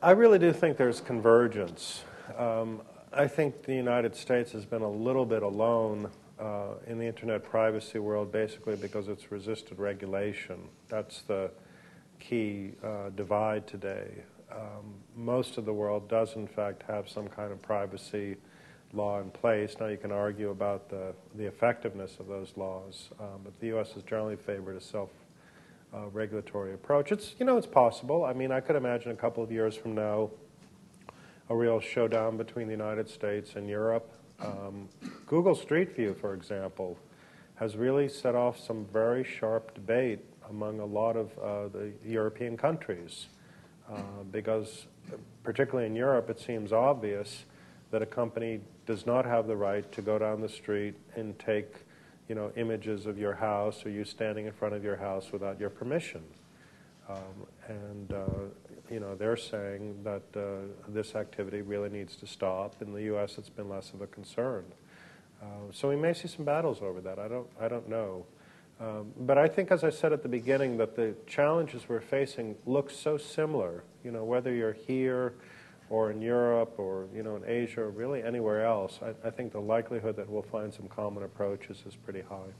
I really do think there's convergence. Um, I think the United States has been a little bit alone uh, in the internet privacy world basically because it's resisted regulation. That's the key uh, divide today. Um, most of the world does, in fact, have some kind of privacy law in place. Now, you can argue about the, the effectiveness of those laws, um, but the U.S. has generally favored a self uh, regulatory approach. It's, you know, it's possible. I mean, I could imagine a couple of years from now a real showdown between the United States and Europe. Um, Google Street View, for example, has really set off some very sharp debate among a lot of uh, the European countries uh, because, particularly in Europe, it seems obvious that a company does not have the right to go down the street and take you know, images of your house or you standing in front of your house without your permission. Um, and, uh, you know, they're saying that uh, this activity really needs to stop. In the U.S., it's been less of a concern. Uh, so we may see some battles over that. I don't, I don't know. Um, but I think, as I said at the beginning, that the challenges we're facing look so similar. You know, whether you're here or in Europe or you know in Asia or really anywhere else, I, I think the likelihood that we'll find some common approaches is pretty high.